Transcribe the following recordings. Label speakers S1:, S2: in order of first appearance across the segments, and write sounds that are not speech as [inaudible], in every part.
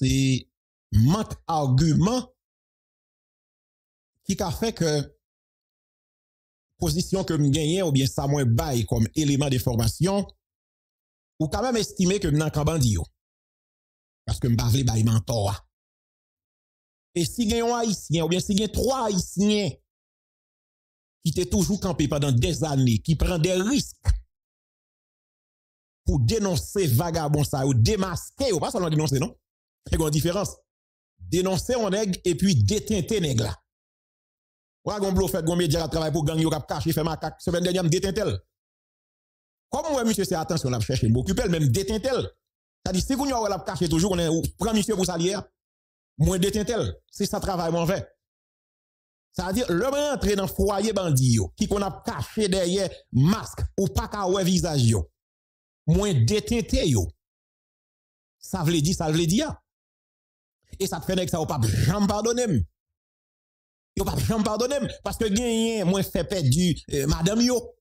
S1: c'est manque argument qui a fait que position que me gagne ou bien ça moins comme élément de formation ou quand même estimer que m'nan kan bandi yo. Parce que m'pa vle bail mentor. Et si gen un haïtien ou bien si gen trois haïtiens qui étaient toujours campé pendant des années, qui prend des risques pour dénoncer vagabond ou démasquer, ou pas seulement dénoncer, non? Il y a une différence? Dénoncer un nègre et puis détinter nègre là. Ou gon fait gon média travail pour gang yo kap caché fait macaque semaine dernière détintel. Comme moi monsieur c'est attention la chercher m'occuper même détintel. Dit si vous avez caché toujours on est prend monsieur pour salière moins détintel. C'est ça travail mon fait. Ça veut dire, l'homme rentre dans le foyer bandit, qui qu'on a caché derrière masque ou pas qu'à visage, moins détinté. Ça veut dire, ça veut dire. Et ça te fait que ça, ou pas jamais pardonner. Yo pas jamais pardonner, parce que gagné, moins fait perdu, euh, madame yo.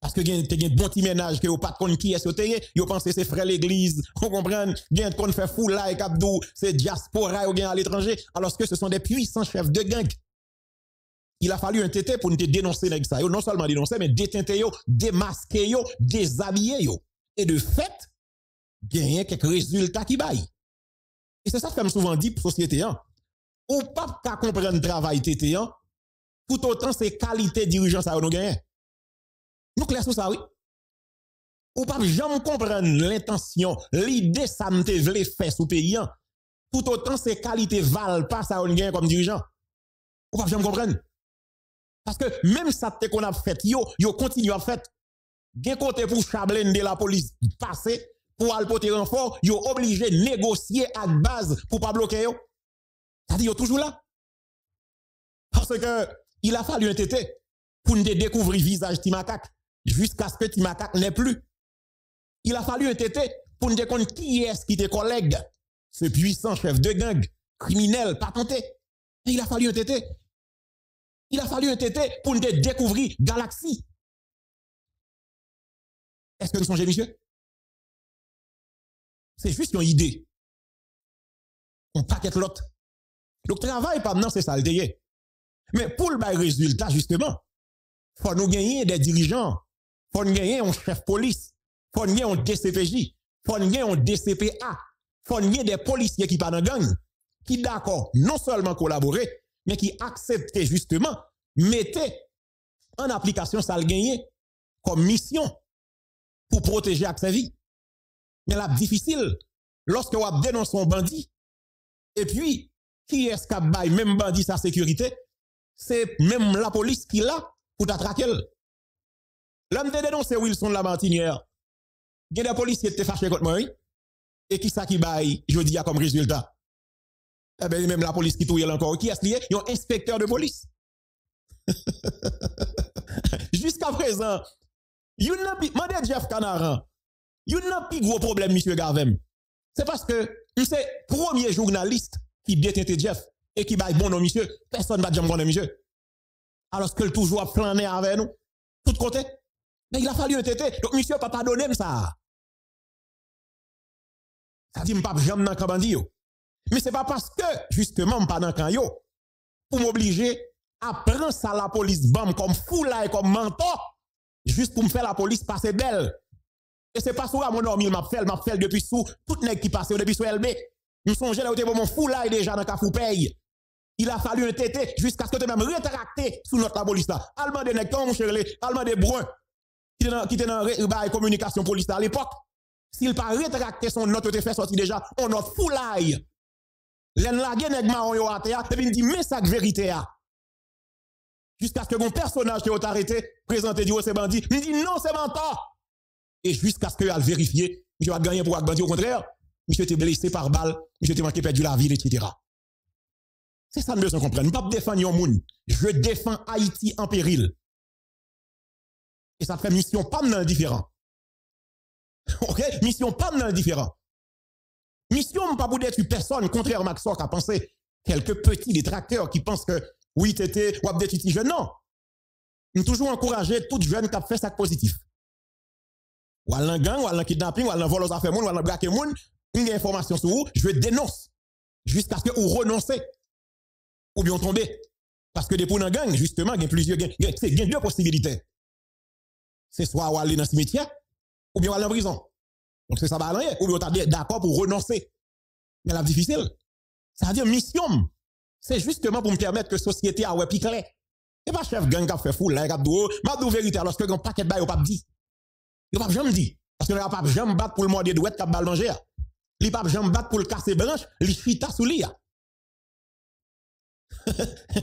S1: Parce que gen te gen bon petit ménage que yo pas kon qui est yo yo pense c'est frère l'église, [laughs] on comprend, gen kon fait fou là et kapdou, c'est diaspora ou gen à l'étranger, alors que ce sont des puissants chefs de gang il a fallu un tété pour nous dénoncer ça. Non seulement dénoncer, mais détenter, démasquer, déshabiller. Et de fait, gagner quelques résultats qui baillent. Et c'est ça que je souvent dit pour la société. Hein. Ou pas qu'à comprendre le travail hein. tout autant c'est qualité dirigeant ça nous gagne. Nous clair sur ça, oui. Ou pas jamais comprendre l'intention, l'idée ça me voulait faire sous pays. Hein. Tout autant c'est qualité val pas ça nous gagne comme dirigeant. Ou pas jamais comprendre. Parce que même ça qu'on a fait, yo, yo continue à faire. Gen côté pour Chablin de la police passer pour aller porter renfort, yo obligé de négocier à base pour pas bloquer yo. Dit yo toujours là. Parce que il a fallu un tété pour nous découvrir le visage Timakak jusqu'à ce que Timakak n'est plus. Il a fallu un tété pour nous découvrir qui est-ce qui était collègue, ce puissant chef de gang, criminel, patenté. Il a fallu un tété il a fallu un tété pour nous découvrir galaxie. Est-ce que nous songez, monsieur? C'est juste une idée. On paquet l'autre. Donc, travail, pas maintenant, c'est ça Mais pour le résultat, justement, faut nous gagner des dirigeants. Faut nous gagner un chef police. Faut nous gagner un DCPJ. Faut nous gagner un DCPA. Faut nous gagner des policiers qui parlent dans gang. Qui d'accord, non seulement collaborer, mais qui acceptait justement, mettez en application ça comme mission pour protéger sa vie. Mais là, difficile, lorsque vous dénoncez un bandit, et puis, qui est-ce qui a même bandit sa sécurité? C'est même la police qui l'a pour t'attraquer. L'homme de dénoncer Wilson la Martinière. Il y a des policiers qui étaient fâchés contre moi, Et qui ça qui baille, je dis, comme résultat? Eh bien, même la police qui touille encore. Qui est-ce? Il y a un inspecteur de police. [laughs] Jusqu'à présent, you n'a pas, Jeff Canaran, you n'a pas gros problème, monsieur Gavem. C'est parce que, c'est premier journaliste qui détient Jeff et qui baille bon nom, monsieur. Personne ne va jamais bon monsieur. Alors que toujours a plané avec nous, tout côté. Mais il a fallu tété. Donc, monsieur, pas pardonner ça. Ça dit, m'pas jamais dans Kabandi, mais c'est pas parce que, justement, pas dans Kanyo, pour m'obliger à prendre ça la police bam comme fou là et comme mentor, juste pour me faire la police passer belle. Et c'est pas sur mon nom, il m'a fait, m'a fait depuis sous, tout nèg qui passe depuis sous LB. Nous songeons là où mon dans Kafou. Il a fallu un tété jusqu'à ce que tu même rétracté sous notre police là. Allemand de nèg comme cherlé, allemand de brun qui était dans la communication police à l'époque. S'il pas rétracté son note, te fait sortir déjà, on notre foulaille. L'en lage nèg marron yo até, et puis dit mais ça vérité a. Jusqu'à ce que mon personnage qui est arrêté présente dit oh, c'est bandit, il dit non c'est mentor. Et jusqu'à ce que a vérifié, monsieur a gagné pour bandit au contraire, monsieur était blessé par balle, monsieur était manqué perdu la ville etc. C'est ça que nous comprendre. Je ne pas défendre un monde. Je défends Haïti en péril. Et ça fait mission pas dans le différent. [laughs] OK? Mission pas dans le différent. Mission pas pour détruire personne, contrairement à ce qu'a pensé quelques petits détracteurs qui pensent que oui, t'étais, ou petits jeunes. Non. Nous toujours encourager tout jeune qui a fait ça positif. Ou à gang, ou à kidnapping, ou à vol aux affaires, ou à braquer moun, une information sur vous, je dénonce. jusqu'à ce que vous renoncez ou bien tomber. Parce que des pour gang, justement, il y a plusieurs, il y a deux possibilités. C'est soit ou aller dans le cimetière, ou bien aller en prison. Donc c'est ça, bah, ou bien on d'accord pour renoncer. Mais la difficile. Ça veut dire mission. C'est justement pour me permettre que la société a ouais clair. Et pas chef gang qui a fait fou là, qui a dit, ma dou vérité, alors que un paquet de bail, pas dit. Il pas jamais dit. Parce que a pas jamais battre pour le mordier de douette a balle manger. Il pas jamais battre pour le casser branche, il chita sous [laughs] lui.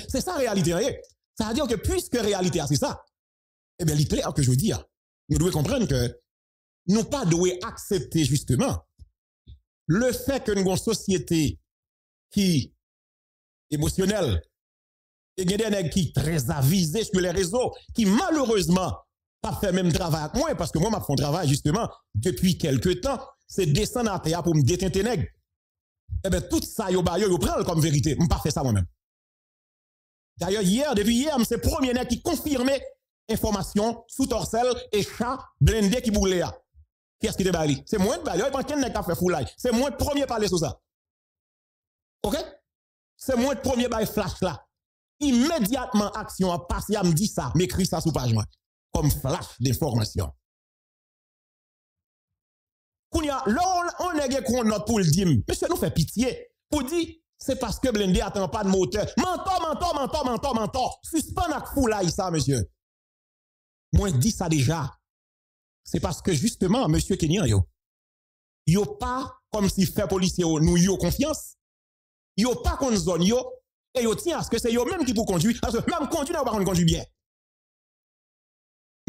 S1: c'est ça la réalité. Ça veut dire que puisque la réalité, c'est ça, eh bien, il est clair que je veux dire, nous devons comprendre que nous pas devons accepter justement le fait que nous avons une société qui émotionnelle, et qui très avisés sur les réseaux, qui malheureusement pas fait même travail avec moi, parce que moi, je fais un travail justement depuis quelques temps, c'est descendre à terre pour me détenter nègre. Eh bien, tout ça, yo, bah, yo, yo prend comme vérité. Je pas fait ça moi-même. D'ailleurs, hier, depuis hier, c'est le premier nègre qui confirmait information sous torsel et chat blindé qui boulait. Qui est-ce qui te bali? C'est moi de bali. Il n'y a pas fait foulage. C'est moi le premier parler sur ça. OK? C'est moi le premier bail flash là. Immédiatement, action a passé à me dire ça, m'écrit ça sous page moi. Comme flash d'information. Kounya, là, on a qu'on note pour le monsieur nous fait pitié. Pour dire, c'est parce que Blendé attend pas de moteur. Mentor, mentor, mentor, mentor, mentor. Suspend à foulage ça, monsieur. Moi, dis ça déjà. C'est parce que justement, monsieur Kenyan, yo, yo pas comme si fait policier nous yo confiance. Yo pas qu'on zone yo, et yo tient à ce que c'est yo même qui pour conduire, parce que même conduire, n'a pas conduire bien.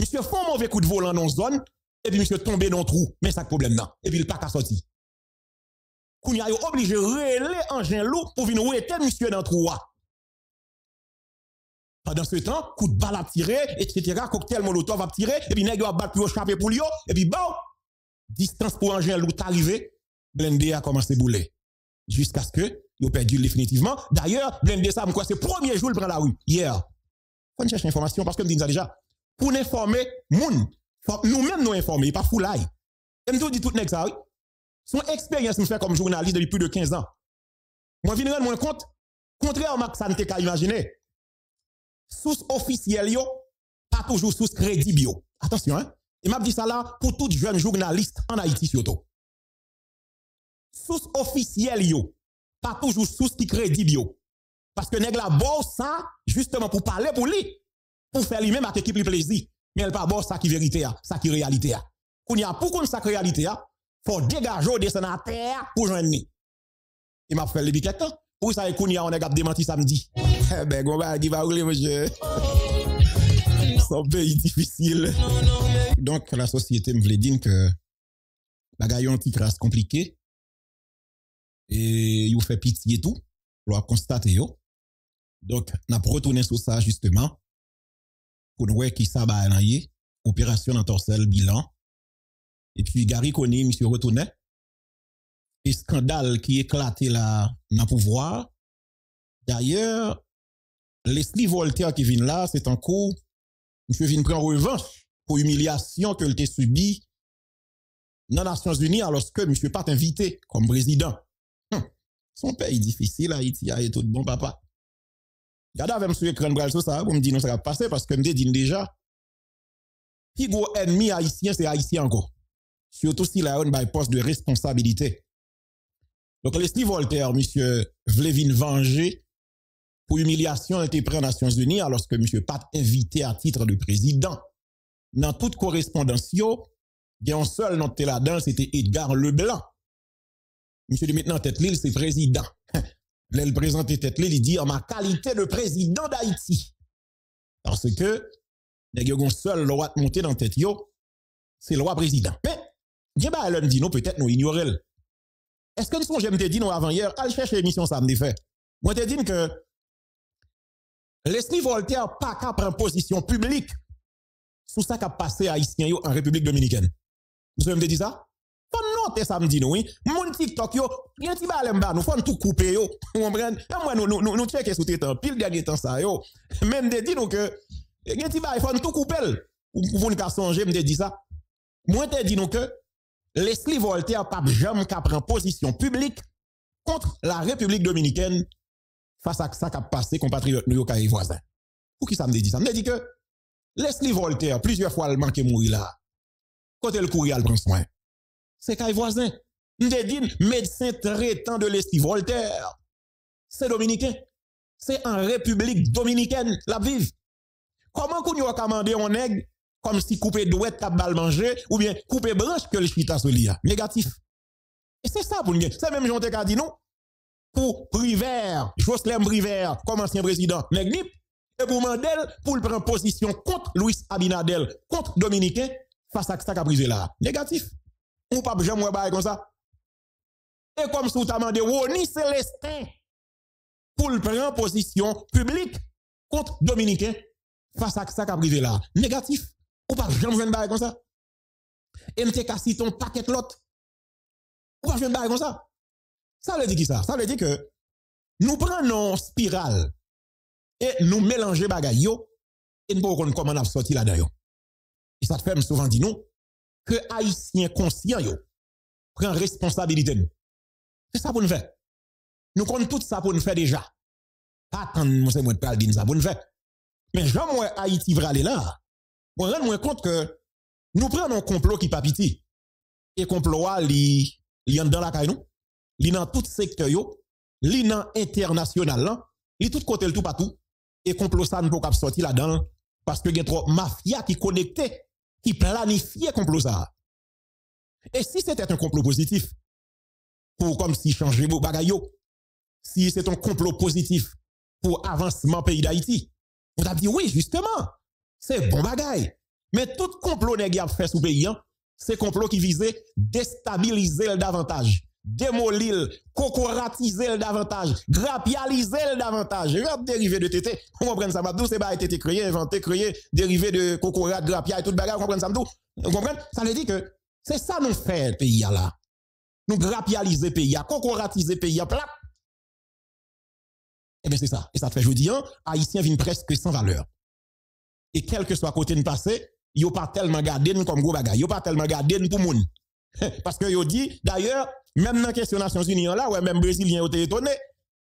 S1: Monsieur fait un mauvais coup de volant dans zone, et puis monsieur tombe dans le trou, mais ça problème et puis il pas qu'à sortir. Kounya yo obligé relé engin lourd pour venir ouéter monsieur dans le trou. Pendant ce temps, coup de balle à tirer, etc., cocktail molotov à tirer, et puis nèg a battre pour échapper pour lui, et puis bon, distance pour engin lourd arrivé, blindé a commencé à bouler. Jusqu'à ce que, il perdu définitivement. D'ailleurs, blindé ça, c'est le premier jour, il prend la rue, hier. Faut chercher l'information, parce que me ça déjà. Pour informer, moun, nous-mêmes nous informer, pas foulaille. Et me dit tout nèg ça. Son expérience me fait comme journaliste depuis plus de 15 ans. Moi, je viens de rendre compte, contrairement à ça ne t'a imaginé, source officielle yo, pas toujours source crédible Attention, hein. Il m'a dit ça là pour tout jeune journaliste en Haïti surtout. Source officielle yo, pas toujours source qui Parce que nèg la bon ça justement pour parler pour lui, pour faire lui-même à équipe plaisir. Mais elle pas bon ça qui vérité ça qui réalité a. Qu'on y a pour qu'on ça réalité a, faut dégager des sénateurs pour joindre. Il m'a fait le biquette. Pour ça, qu'on y a on a démenti samedi. Eh ben, on va va rouler, monsieur? [laughs] C'est pays difficile. Donc, la société me voulait dire que la gagne un petit crasse compliqué. Et il fait pitié tout. On va constater. Yo. Donc, on a retourné sur ça justement. Voir qui va aller. Opération en bilan. Et puis, Gary Koni, monsieur retourné. Et scandale qui éclatait là dans le pouvoir. D'ailleurs, Leslie Voltaire qui vient là, c'est un coup, monsieur vient prendre revanche pour l'humiliation que a subi dans les Nations Unies alors que monsieur pas invité comme président. Hum. Son pays difficile, Haïti, a tout bon papa. Regardez avec monsieur écran bral sur ça, vous me dites non ça va passer parce que me dit déjà. Qui gros ennemi haïtien, c'est haïtien encore. Surtout s'il a un poste de responsabilité. Donc, Leslie Voltaire, monsieur, voulait venger pour humiliation pris aux Nations Unies alors que monsieur pas invité à titre de président. Dans toute correspondance, il y a un seul nom là-dedans, c'était Edgar Leblanc. Monsieur dit maintenant tête l'île, c'est président. Le présenté tête il dit en ma qualité de président d'Haïti. Parce que, a un seul roi de monter dans tête c'est le roi président. Mais, bien, elle me dit non, peut-être nous ignorons. Est-ce que nous j'aime te dire avant hier, allez chercher l'émission ça me fait. Moi te dis que Leslie Voltaire pas qu'à prendre position publique sur ça qui a passé haïtien yo en République dominicaine. Vous avez me dit ça? Noter ça me dit oui. Mon TikTok yo, yon ti balem ba nous faut tout couper yo. [laughs] Vous comprenez? Moi nous nous nous nous checker sous temps pile dernier temps ça yo. Même de dit nous que yon ti ba il faut tout couper. Vous pouvez nous songer me dit ça. Moi te dit nous que Leslie Voltaire pas jamais qu'à prendre position publique contre la République dominicaine face à ça qui a passé compatriotes nous et voisins. Pour qui ça me dit ça? Me dit que Leslie Voltaire, plusieurs fois, elle manquait mourir là. Côté le courrier, elle prend soin. C'est qu'à voisin. Me dit, médecin traitant de Leslie Voltaire. C'est dominicain. C'est en République dominicaine, la vive. Comment qu'on y a un nègre comme si couper douette t'a balle manger ou bien couper branche que le chita sur Négatif. Et c'est ça pour nous. C'est même Jean a dit non. Pour Privert, Jocelyn Privert, comme ancien président, Negnip, et pour Mandel, pour prendre position contre Louis Abinadel, contre Dominicain, face à ça qu'a brisé là. Négatif. Ou pas jamais comme ça. Et comme si vous demandé Roni Célestin, pour le prendre position publique contre Dominicain, face à ça qu'a brisé là. Négatif. Ou pas jamais jouer comme ça. Et m'te kassi ton paquet l'autre. Ou pas jouer une comme ça. Ça veut dire qui ça? Ça veut dire que nous prenons spirale et nous mélanger bagay yo et nous pouvons comment on sorti là-dedans. Et ça te fait souvent dire nous que haïtien conscient yo prend responsabilité C'est ça pour nous faire. Nous comptons tout ça pour nous faire déjà. Pas attendre moi c'est moi de dire ça pour nous faire. Mais j'aime moi Haïti va aller là. Bon, rends-moi compte que nous prenons un complot qui pas petit. Et complot li li dans la caille nous. Li dans tout secteur yo, li dans international là, li tout côté le tout partout et complot ça ne peut pas sortir là-dedans parce que y a trop mafia qui connecté qui planifie complot ça. Et si c'était un complot positif pour comme si changer vos bagailles si c'est un complot positif pour avancement pays d'Haïti, on a dit oui justement c'est bon bagaille. Mais tout complot nèg a fait sous pays, hein, c'est complot qui visait déstabiliser davantage, démolir, cocoratiser davantage, grapialiser davantage. Je dérivé de tété. On comprend ça, Mabdou, c'est pas été créé, inventé, créé, dérivé de cocorat, grapia et tout bagage, on comprend ça, Mabdou. Vous comprenez? Ça veut dire que c'est ça nous fait, pays là. Nous grapialiser pays, cocoratiser pays, plat. Eh bien, c'est ça. Et ça fait, je vous dis, hein, Haïtien vient presque sans valeur et quel que soit côté de passé, yo pas tellement gardé comme gros bagay, yo pas tellement gardé pour moun. [laughs] Parce que yo dit d'ailleurs même dans la question des Nations Unies là, ouais même brésilien été étonné,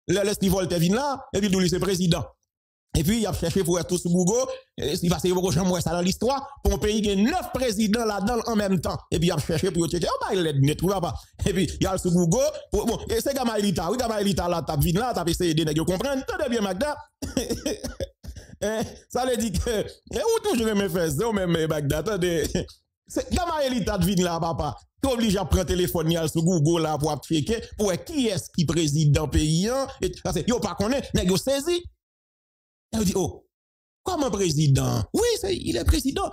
S1: le laisse Voltaire vient là et puis lui c'est président. Et puis, il a cherché pour être tout sur Google, il va se beaucoup jamais ça dans l'histoire, pour un pays qui a neuf présidents là-dedans en même temps. Et puis, il a cherché pour checker, oh, bah, il est net, pas. Et puis, il a Google, bon, et c'est Gamailita, oui, Gamailita là, t'as vu là, t'as essayé de comprendre, tout bien, Magda. [laughs] Eh, ça veut dire que, eh, ou toujours me faire ça, même Bagdad, attendez. C'est dans ma élite de vin là, papa. Tu obligé à prendre téléphone sur Google là pour checker pour qui est-ce qui préside dans le pays. Hein? Et ça c'est, yo pas connaît, nèg yo saisi. Il dit, oh, comment président? Oui, il est président.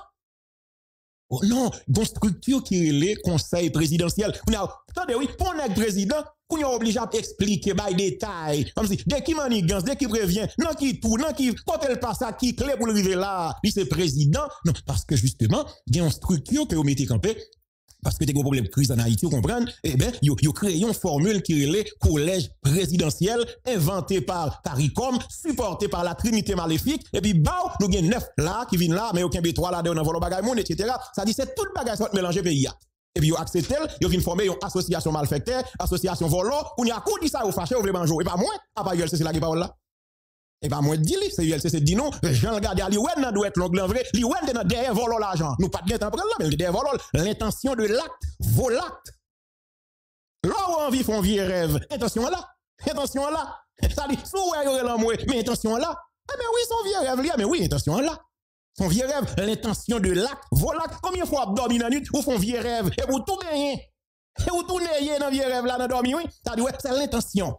S1: Oh non, une structure qui est le conseil présidentiel. Attendez, oui, pour un président, qu'on est obligé à expliquer by détail. Comme si, dès qu'il manigance, dès qu'il prévient, non qui tout, non qui, quand elle passe à qui clé pour arriver là, lui c'est président. Non, parce que justement, il y a une structure que vous mettez campé parce que des gros problèmes de crise en Haïti, vous comprenez? Eh bien, vous avez créé une formule qui est le collège présidentiel inventé par CARICOM, supporté par la Trinité maléfique, et puis, bah, nous avons neuf là qui viennent là, mais aucun B3 là, on a volé bagage monde, etc. Ça dit, c'est tout le bagage qui mélanger pays. Et puis, vous acceptez, vous venez former une association malfecteur, association volo, ou y a coup dit ça, vous fâchez, vous voulez manger, et pas moi, à pas c'est là qui là. Et pas moi dit c'est ULCC dit non, Jean regarde ali ouais nan doit être l'ongle en vrai, li ouais derrière l'argent. Nous pas de temps prendre là, mais derrière voler l'intention de l'acte, vos l'acte. Là où envie font vieux rêve, intention là, intention là. Ça dit sous ouais aurait l'amour, mais intention là. Ah mais oui, son vieux rêve là, mais oui, intention là. Son vieux rêve, l'intention de l'acte, vos l'acte. Combien de fois dans la nuit ou font vieux rêve? Et vous tout gagner. Et vous tout dans vieux rêve là dans dormi oui. Ça dit ouais, c'est l'intention.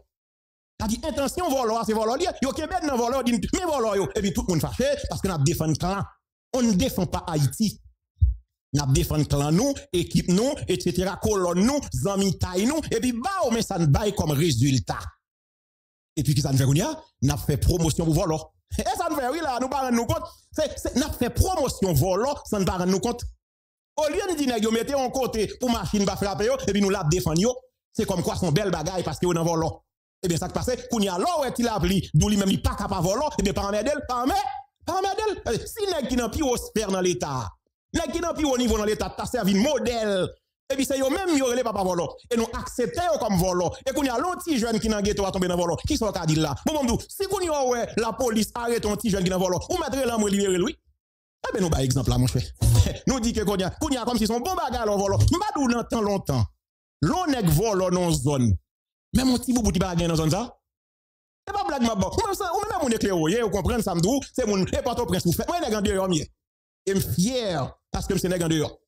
S1: Ça dit intention volant, c'est lié. Yo Québec nan volant dit mais volant yo et puis tout le monde fâché parce que n'a défend clan. On ne défend pas Haïti. N'a défend clan nous, équipe nous, etc. colonne nous, zami nous et puis bah mais ça ne baille comme résultat. Et puis qui ça nous fait a N'a fait promotion pour volant. [laughs] Et ça nous fait oui là, nous pas nous compte. C'est n'a fait promotion volant, ça ne pas nous compte. Au lieu de dire yo mettez en côté pour machine pas frapper et puis nous la défendre c'est comme quoi son bel bagaille parce que on en volant. Eh bien, ça qui passe, qu'on y a où il a appelé, d'où lui-même il pas capable voler, eh bien, par Medel, par Medel, par Medel. Si nèg qui n'a plus sphère dans l'État, nèg qui n'a plus au niveau dans l'État, t'as servi modèle Et puis c'est eux même yo les papa volant et nous acceptons comme volant et qu'on y a l'autre jeune qui dans ghetto va tomber dans volant qui sont dit là? Bon bon si qu'on y a la police arrête un petit jeune qui dans volant ou mettre l'homme libérer lui? Eh ben nous par exemple là mon cher [laughs] nous dit que qu'on y a comme si son bon bagage en volant m'badou longtemps longtemps l'on est volant dans zone même un petit bout qui bagage dans zone ça. C'est pas blague ma bon ou même mon éclaireur vous comprenez ça m'dou c'est mon et pas au prince ou fait moi nèg en dehors mieux et fier parce que c'est nèg en dehors.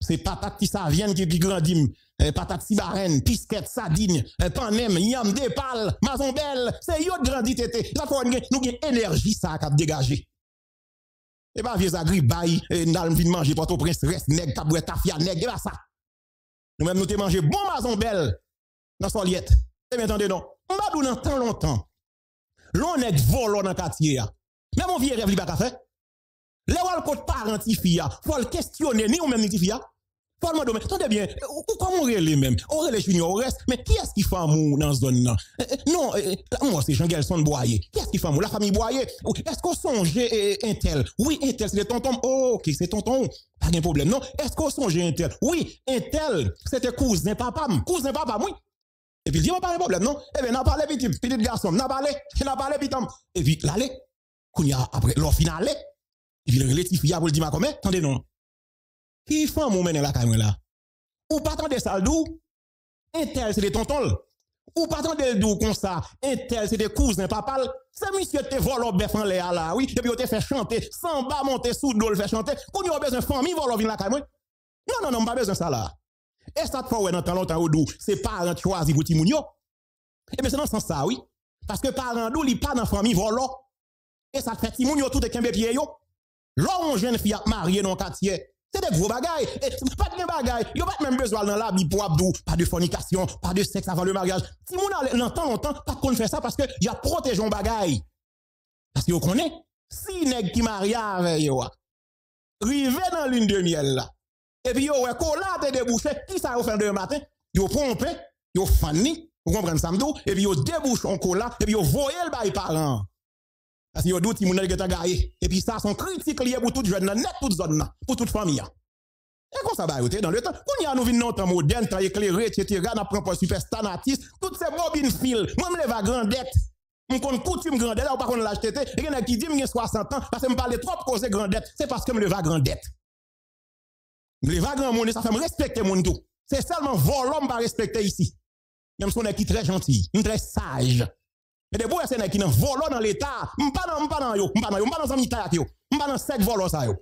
S1: C'est patate qui ça vient qui, grandit, eh, patate sibarène, pisquette, sardine, eh, panem, yam, dépal, mazon belle, c'est yo grandi tété. Ça faut nous avons énergie ça a dégagé. Et pas vieux agri bail, n'alm vin manger au prince reste nèg tabouet tafia nèg, et pas ça. Nous même nous te manger bon mazon belle dans soliette. Et bien attendez non. On va dans tant longtemps. L'on est volant dans quartier. Même mon vieux rêve li pas faire. Les wal côté parenti fia, faut le questionner ni ou même ni fia. Faut le demander, attendez bien, ou comment on les même, on les junior reste, mais qui est-ce qui fait amour dans zone là Non, moi c'est Jean-Gelson Boyer. Qui est-ce qui fait amour? La famille Boyer. Est-ce qu'on songe un tel? Oui, un tel c'est tonton. Oh, OK, c'est tonton. Pas de problème. Non, est-ce qu'on songe un tel? Oui, un tel, c'était cousin papa, cousin papa, oui. Et puis il dit, on pas de problème, non? Eh bien, n'a parlé petit, petit garçon, n'a parlé, n'a parlé petit Et puis, l'aller, après, l'offre finale, et puis le relatif, il a pour le dire, comment Attendez, non. Qui fait un moment la caméra là? Ou pas attendre ça d'où? Un tel, c'est des tontons. Ou pas attendre d'où comme ça? Un tel, c'est des cousins, papa. C'est monsieur te vole au bœuf en l'air là, oui. Et puis, te fait chanter, sans bas monter sous le fait chanter. Qu'on y a besoin de famille, vole la caméra. Non, non, non, pas besoin de ça là. Et ça te fait, dans temps longtemps, ou? C'est parents choisi pour Timounio. Eh bien, c'est dans ce sens ça, oui. Parce que parents d'où, il pas dans famille, volo. Et ça fait Timounio tout de kembe pied yo. L'homme jeune fille mariée dans le quartier, c'est des gros bagailles. Pas de bagailles. A pas même besoin dans la pour abdou. Pas de fornication, pas de sexe avant le mariage. Si mon a longtemps, longtemps, pas qu'on fait ça parce que y a protégé un bagaille. Parce que vous connaissez, si nèg qui marie avec yo, rivé dans l'une de miel là. Et puis yo, ouais, collate débouché, qui ça vous fait de matin? Yo pompe, yo fanni, vous comprenez ça Et puis yo débouche en cola, et puis yo voyez le bail parent. Parce que d'autres qui moun qui gaillé. Et puis ça, sont critiques liées pour toute jeune, net toute zone, pour toute famille. Et comme ça va dans le temps. Quand y a nous vinn dans moderne, temps éclairé, etc., n'a prend pas super stanatis, toutes ces bobines fil, moi me lève à. On compte coutume grandette, ou pas qu'on l'acheter, et qui dit, j'ai 60 ans, parce que me parle trop cause grandette, c'est parce que me lève à grandette. À grand monde, ça fait me respecter mon tout. C'est seulement volant pas respecter ici. Même si on qui très gentil, très sage. Mais des bois c'est qui nan volo dans l'état, m'pa nan m'pa nan yo, m'pa nan yo, m'pa nan zami tayak yo, m'pa nan sec volo ça yo.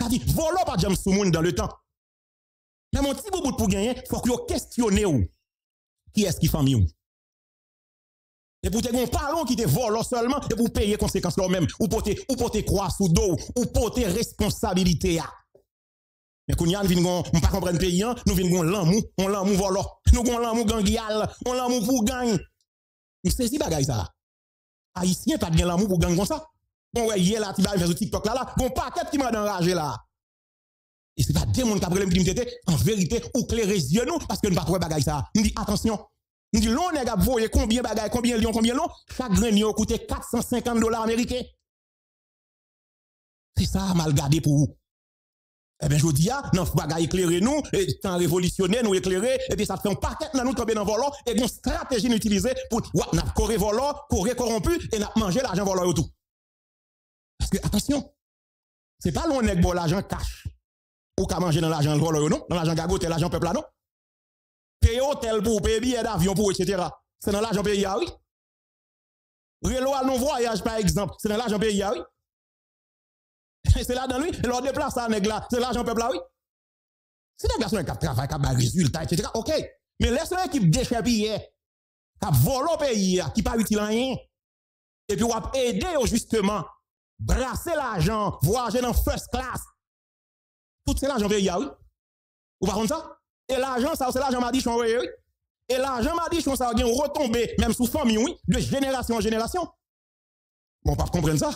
S1: Ça dit volo pas jam sou moun dans le temps. Mais mon petit bout pour gagner, faut que yo questionne ou. Qui est-ce qui famille ou? Et pour gon parlons qui te volo seulement et pour payer conséquences même ou porter ou croix sous dos ou porter responsabilité ya. Mais qu'on y a vinn gon pas comprendre pays nous vinn gon l'amour, on l'amour volo. Nous gon l'amour gangial, on l'amour pour gagne. Ou saisi bagay ça. Haïtien pas de l'amour pour gang comme ça. Bon ouais, hier là, tu vas faire TikTok là là, bon paquet qui m'a enragé là. Et c'est pas des monde qui a problème qui en vérité ou clairer yeux nous parce que nous pas trouver bagay ça. Nous dit attention. Nous dit l'on est voyer combien bagay, combien lion, combien long, chaque grain a coûté 450 dollars américains. C'est ça mal gardé pour vous. Eh bien, je dis, non, bagay éclairer nous, et tant révolutionnaire nous éclairer, et puis ça fait un paquet nous tomber dans volant, et une stratégie utilisée pour, ouais, n'a coré volant, coré corrompu, et n'a mangé l'argent volant et tout. Parce que, attention, c'est pas l'on est bon l'argent cash, ou qu'à manger dans l'argent volant, non? Dans l'argent gagoté, l'argent peuple là, non? Payer hôtel pour, payer billet d'avion pour, etc. C'est dans l'argent pays, oui? Relo à non voyage, par exemple, c'est dans l'argent pays, oui? C'est là dans lui, et leur déplace à nègre là, c'est l'argent peuple là, oui. Si les garçons qui travaillent, qui ont résultat, etc., ok. Mais laisse l'équipe hier, qui volé au pays, qui pas utile rien. Et puis, on va aider justement, brasser l'argent, voyager dans first class. Tout c'est l'argent pays, oui. Vous par ça? Et l'argent, ça, c'est l'argent m'a dit, oui. Et l'argent m'a dit, ça va retomber, même sous famille, oui, de génération en génération. Bon, pas comprendre ça.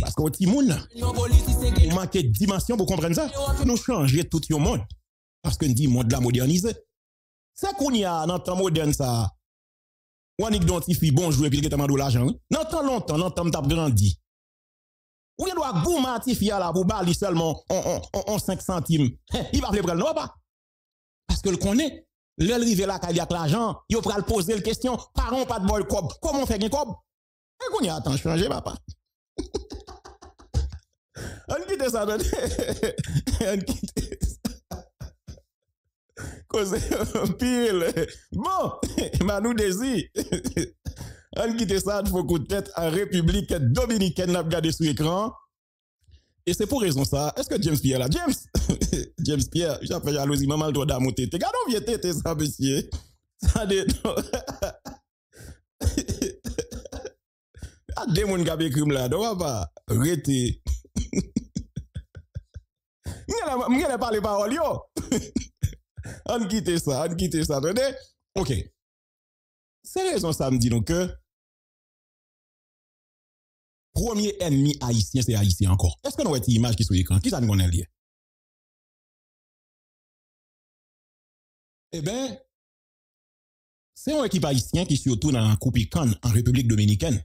S1: Parce qu'au Timoun, on manque de dimension pour comprendre ça. Nous changer tout le monde. Parce nous dit monde la moderniser. C'est qu'on y a dans le temps moderne ça. On identifie bon joueur puis il de l'argent. Dans le temps longtemps, dans le temps grandi. Ou il doit goumatifier là pour bali seulement en, 5 centimes. Il va faire non pas? que le connaît. L'arrivée là, qu'il y a l'argent, il va poser la question, parents pas de bol comment on fait un cob? Qu'on y a attends, changer, papa. on quitte ça, on quitte ça. Cause [laughs] pile. Bon, [laughs] Manou Désir. On quitte ça, il faut de tête en République dominicaine, n'a regardé sur l'écran. Et c'est pour raison ça. Est-ce que James Pierre là? James! [laughs] James Pierre, j'ai fait jalousie, maman le droit d'amonter. T'es gardons vieux t'es ça, monsieur. Ça dit, Ah, des gens qui ont écrit là, donc pas [laughs] arrêter. Je vais parler paroles, yo. On quitte ça, on quitte ça. Ok. C'est raison ça me dit donc que premier ennemi haïtien, c'est haïtien encore. Est-ce que nous avons une image qui sur l'écran? Qui ça nous connaît lié? Eh bien, c'est un équipe haïtien qui surtout dans la Coupe en République dominicaine.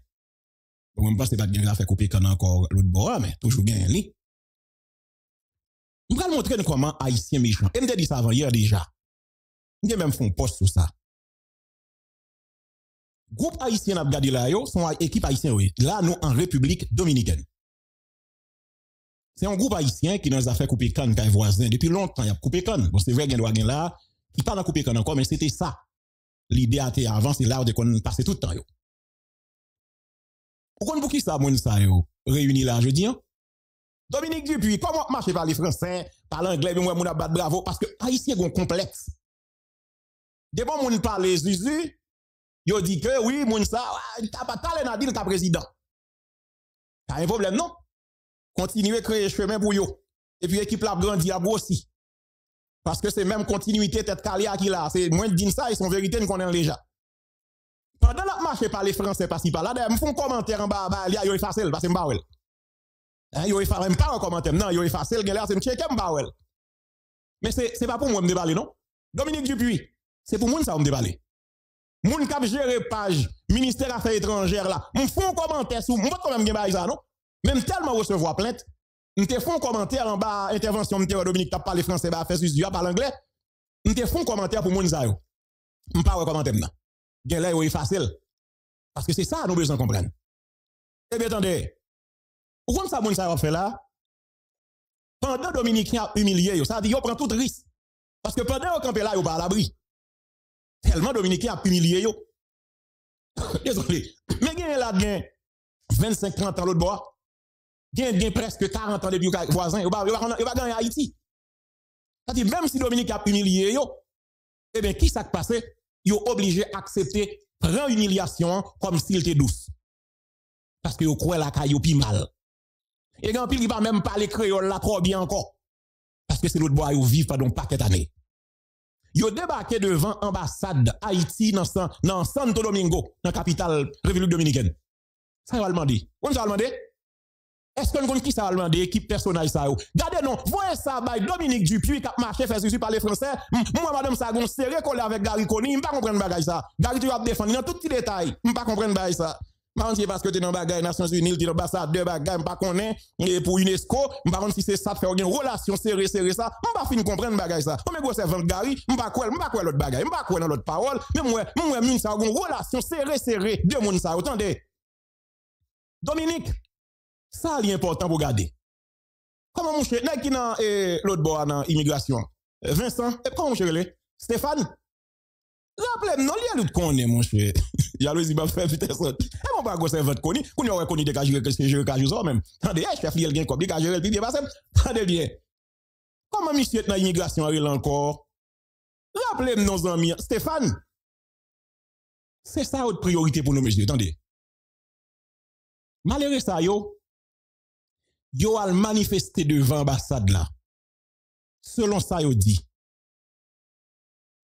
S1: Bon, même pas c'est pas bien à faire couper Cannes encore l'autre bord, mais toujours bien li. Je vais montrer comment haïtien méchant. Et me dit ça avant hier déjà. Je même fait un post sur ça. Groupe haïtien a regardé là, yo, son équipe haïtienne, oui. Là, nous, en République dominicaine. C'est un groupe haïtien qui nous a fait couper canne quand voisin. Depuis longtemps, il a coupé canne. Bon, c'est vrai, il y a un là, qui pas dans couper canne encore, mais c'était ça. L'idée été avant, c'est là où on passait tout le temps, yo. Pourquoi pour qui ça, mon ça, yo? Réuni là, je dis, hein? Dominique Dupuis, comment marcher par les Français, par l'anglais, mais moi, mon bravo, parce que haïtien, est complexe. Des bon, mon parle Zuzu, Yo dit que oui, moun ça, t'as pas talé dans le président. T'as un problème, non? Continuez à créer chemin pour yo. Et puis l'équipe la grandi à aussi. Parce que c'est même continuité tête calée à qui là. C'est moins dire ça, ils sont vérité, nous connaissons déjà. Pendant la marche par les Français, par ci par là, ils font un commentaire en bas, bah, yo effacé, parce que m'bawel. Hein, yo effacé, même pas un commentaire. Non, yo effacé, gars c'est m'checker m'bawel. Mais c'est, c'est pas pour moi me déballer, non? Dominique Dupuis, c'est pour moi ça me déballer. Moun kap géré page ministère affaires étrangères là, m'font font commentaire sous moi quand même gen ça non? Même tellement recevoir plainte, m'te font commentaire en bas intervention m'te Dominique t'a parlé français ba fait sur parle anglais. M'te font commentaire pour moun ça yo. M'pa commentaire nan. Gen là yo facile. Parce que c'est ça nous besoin comprendre. Eh bien attendez. Pourquoi ça moun ça fait là? Pendant Dominique a humilié yo, ça dit yo prend tout risque. Parce que pendant yo campé là yo pas à l'abri. Tellement Dominicain a humilié yo. [coughs] Désolé. Mais il là, gen 25, 30 ans l'autre bois. Gen, gen presque 40 ans depuis voisin. Il va gagner Haïti. C'est-à-dire, même si Dominique a humilié yo, eh bien, qui s'est passé? Yo obligé d'accepter, prendre humiliation comme s'il était douce. Parce que yo croit la caillou pi mal. Et quand il va même parler créole là trop bien encore. Parce que c'est l'autre bois, yo vivent pendant paquet d'années. Yo débarqué devant l'ambassade Haïti dans, dans Santo Domingo, dans la capitale République Dominicaine. Ça va demander. On va demander? Est-ce qu'on connaît qui ça va demander, équipe personnage ça Gardez non, voyez ça by Dominique Dupuis qui a marché fait sur par les Français. Moi madame ça gon serré collé avec Gary Conny, m'pas comprendre bagay ça. Gary tu vas défendre dans tout petit détail, m'pas comprendre bagay ça. Par parce que tu dans les Nations Unies, tu dans l'ambassade bagaille, je ne connais pas pour UNESCO, je ne si c'est ça de faire une relation serrée, serrée ça, je ne pas fin comprendre bagay ça. Comme je c'est 20 gari, je ne pas quoi, je pas quoi l'autre bagaille, je pas quoi dans l'autre parole, mais moi, moi, moi, ça une relation serrée, serrée, deux moun ça, attendez. Dominique, ça est important pour garder. Comment mon cher, qui dans l'autre bord dans immigration? Vincent, et comment mon cher Stéphane? Rappelez, non, il y a l'autre connaît, mon cher. [laughs] Jalousie m'a fait putain ça. Et mon pas gosser votre connu, qu'on y aurait connu des cas que c'est gérer cas ça même. Attendez, chef liel gain comme des cas gérer bien passé. Attendez bien. Comment monsieur dans immigration arrive encore? Rappelez nos amis Stéphane? C'est ça votre priorité pour nous messieurs, attendez. Malgré ça yo yo al manifester devant l'ambassade là. Selon ça yo dit.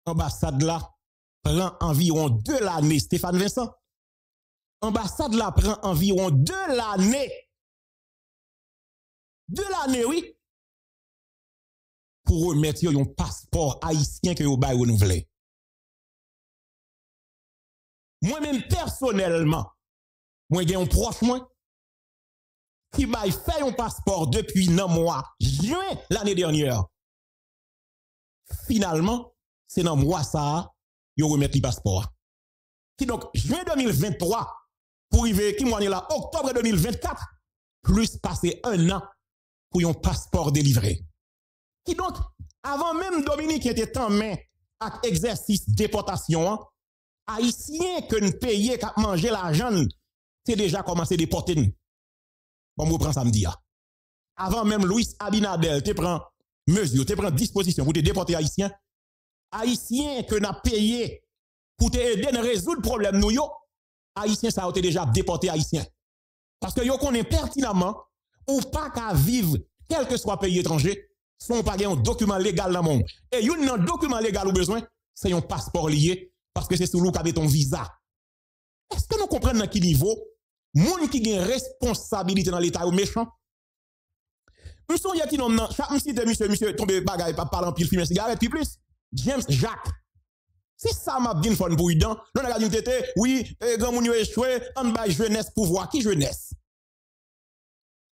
S1: Ambassade là prend environ deux l'année, Stéphane Vincent. Ambassade là prend environ deux l'année. Deux l'année, oui. Pour remettre un passeport haïtien que vous avez renouvelé. Moi-même, personnellement, moi, j'ai un proche, moi, qui m'a fait un passeport depuis un mois, juin l'année dernière. Finalement, c'est dans mois ça, yo remettre le passeport. Qui donc, juin 2023, pour arriver, qui mois là, octobre 2024, plus passer un an pour un passeport délivré. Qui donc, avant même Dominique était en main avec exercice déportation, hein, haïtien que nous payons qu'à manger l'argent, c'est déjà commencé à déporter. Bon, vous prend samedi. Hein. Avant même Louis Abinadel te prend mesure, te prend disposition pour te déporter haïtien. Haïtien que nous payé pour te aider à résoudre le problème nous yo, haïtien ça a été déjà déporté haïtien. Parce que yo connaît pertinemment ou pas qu'à vivre quel que soit pays étranger sont pas un document légal dans le monde. Et un document légal ou besoin, c'est un passeport lié parce que c'est sous l'eau ton visa. Est-ce que nous comprenons à quel niveau moun qui a responsabilité dans l'état ou méchant Nous sommes qui non chaque monsieur monsieur monsieur tombe bagaille pas parler en pile fumer cigarette puis plus James Jacques c'est ça m'a bien fun pour Non on a dit tété oui eh, grand moun yo échoué en bas jeunesse pouvoir qui jeunesse?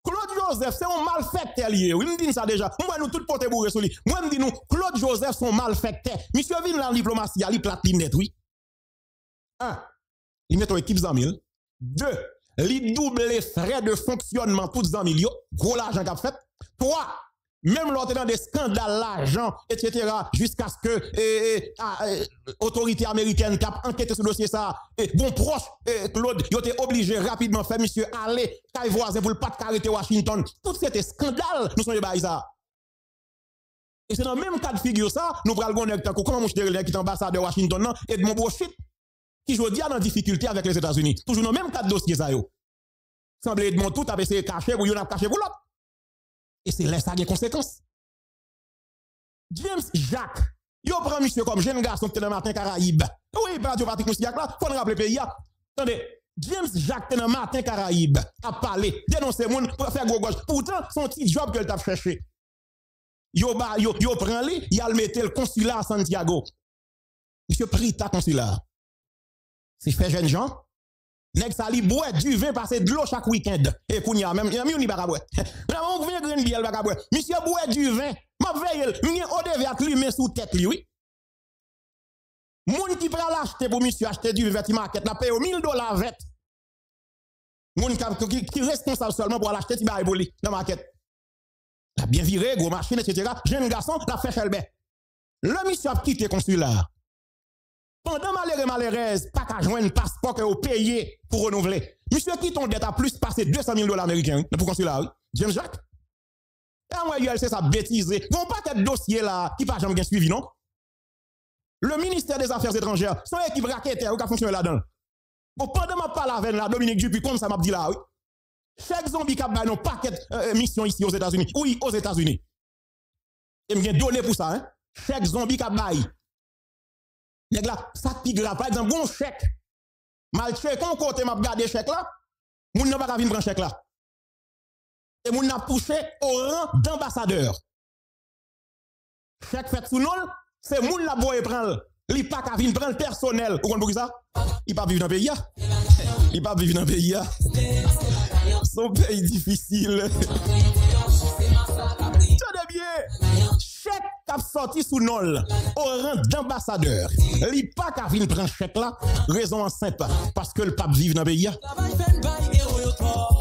S1: Claude Joseph, c'est un malfaiteur lié. Oui, me dit ça déjà. Moi, nous tout porter bourré sur lui. Moi, me dit nous, Claude Joseph, son malfaiteur. Monsieur dans la diplomatie, il plate net, oui. Un, il met ton équipe en mille. Deux, il double les frais de fonctionnement tous en millions. Gros l'argent qu'a fait. Trois, même lorsque dans des scandales l'argent, etc., jusqu'à ce que eh, eh, autorité américaine cap enquêté sur le dossier ça, et bon proche, Claude, il était obligé rapidement faire monsieur aller, taille voisin pour le pas de Washington. Tout c'était scandale, nous sommes les ça. Et c'est dans le même cas de figure ça, nous prenons le temps comment qui de Washington, et de mon Brochit, qui joue dire dans difficulté avec les États-Unis. Toujours dans le même cas de dossier ça. Semble Edmond tout a essayé de cacher, ou yon a caché pour l'autre. Et c'est là ça a conséquences. James Jacques, yo prend monsieur comme jeune garçon qui est dans matin Caraïbe. Oui, Radio Patrick Moussiak là, faut rappeler pays. Attendez, James Jacques est dans matin Caraïbe a parlé, dénoncer moun pour faire gros gauche. Pourtant, son petit job qu'elle t'a cherché. Yo ba yo yo prend lui, il a le mettre le consulat à Santiago. Monsieur pris ta consulat. C'est fait jeune gens Nèg ça li boit du vin passer de l'eau chaque week-end. Et kounya même y ni pas boire. Mais on vient grain bière pas boire. Monsieur boit du vin. M'a veille, eau de vert lui sous tête lui oui. Moun qui prend l'acheter pour monsieur acheter du vin market la paye 1000 dollars vet. Moun qui qui responsable seulement pour l'acheter ti bail pour lui dans market. La bien viré, gros machine etc. Jeune garçon la fait chelbe. Le monsieur a quitté consulat. Pendant malheureux malheureuse, pas qu'à joindre passeport que vous payez pour renouveler. Monsieur qui ton dette a plus passé 200 000 dollars américains? Pour consulat, oui? James Jacques? Et moi, c'est ça bêtise. Bon pas de dossier là qui pas jamais suivi, non? Le ministère des Affaires étrangères, son équipe raquettaire qui a fonctionné là-dedans? Bon, pendant ma parole avec la Dominique Dupuis, comme ça m'a dit là, oui. Chaque zombie qui a un paquet euh, mission ici aux États-Unis. Oui, aux États-Unis. Et me donné pour ça, hein. Chaque zombie qui a Nèg la, ça pi grave. Par exemple, bon chèque. Mal chèque, quand côté m'a gardé chèque là, moun n'a pas venir prendre chèque là. Et moun n'a poussé au rang d'ambassadeur. Chèque fait sous nous, c'est moun la boye prendre. Li pas qu'à venir prendre personnel. Vous comprenez ça? Il pas vivre dans le pays. Il pas vivre dans le pays. Son pays difficile. [laughs] Tenez bien chèque sorti sous nol au rang d'ambassadeur. Li pas qu'à venir prendre chèque là, raison simple, parce que le pape vive dans le pays.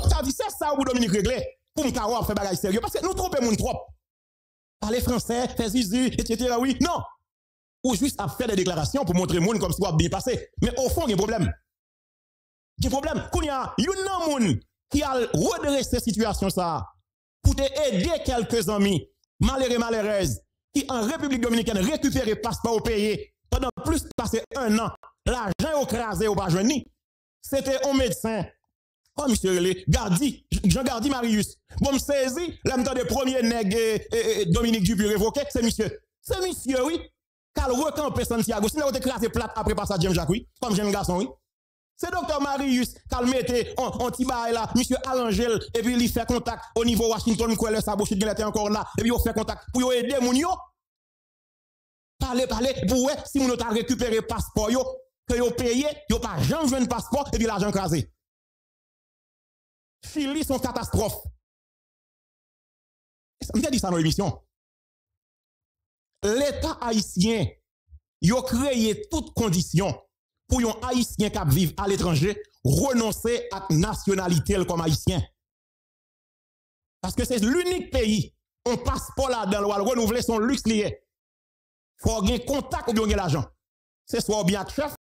S1: Ça dit, c'est ça où Dominique réglé pour me faire faire bagage sérieux, parce que nous trompons moun trop. Parler français, faire zizi, etc. Oui, non. Ou juste à faire des déclarations pour montrer moun comme si va bien passé. Mais au fond, il y a un problème. Il y a un problème. Quand il y a un moun qui a redressé situation ça, pour te aider quelques amis malheureux malheureuse, qui en République dominicaine récupère passeport au pays pendant plus de un an, l'argent écrasé au pas C'était un médecin. Oh, monsieur Relé, Gardi, Jean Gardi Marius. Bon, me saisi, l'homme de premier nègre Dominique Dupuis révoqué, c'est monsieur. C'est monsieur, oui. Car recampé Santiago, si vous écrasé plate après passage James Jacques, oui, comme jeune garçon, oui. C'est docteur Marius qui a mis en petit là, monsieur Arangel, et puis il fait contact au niveau Washington, quoi, le qui était encore là, et puis il fait contact pour aider moun yo. Parlez, parlez, pour si vous avez récupéré passeport, yo, que vous payé, vous pas jamais un passeport, et puis l'argent crasé. Chili, son catastrophe. Je dit ça dans l'émission. L'État haïtien yo créé toutes conditions pour un haïtien qui vivre à l'étranger renoncer à nationalité comme haïtien. Parce que c'est l'unique pays, on passe pas là-dedans, on renouveler son luxe lié. Faut avoir contact ou bien l'argent. C'est soit bien chef,